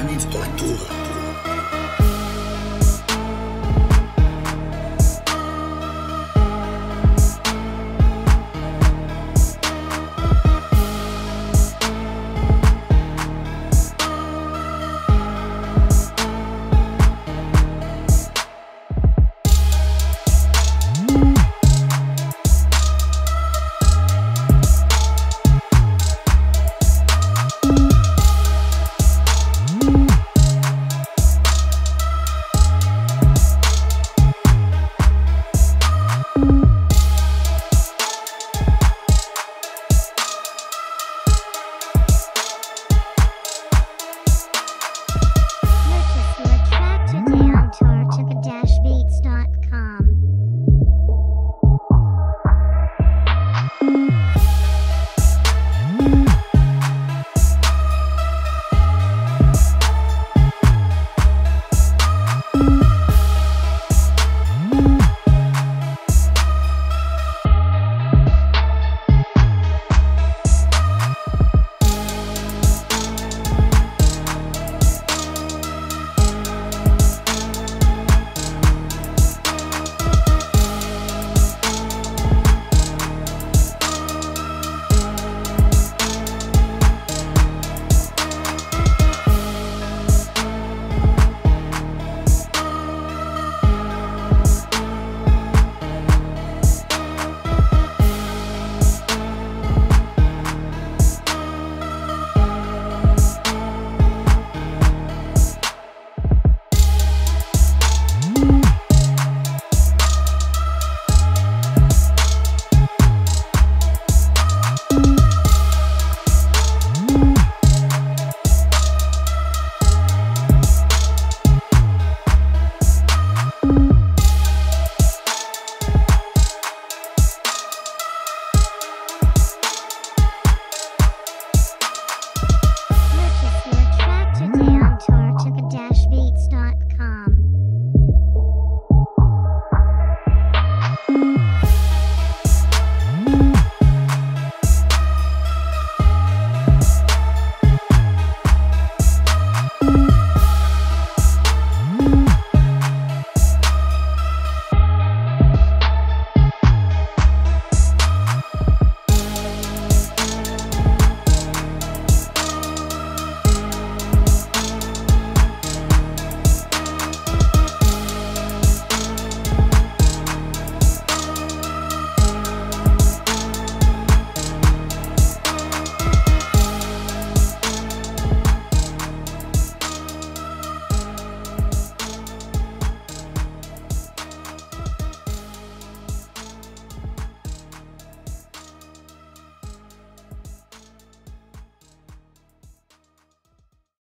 My name's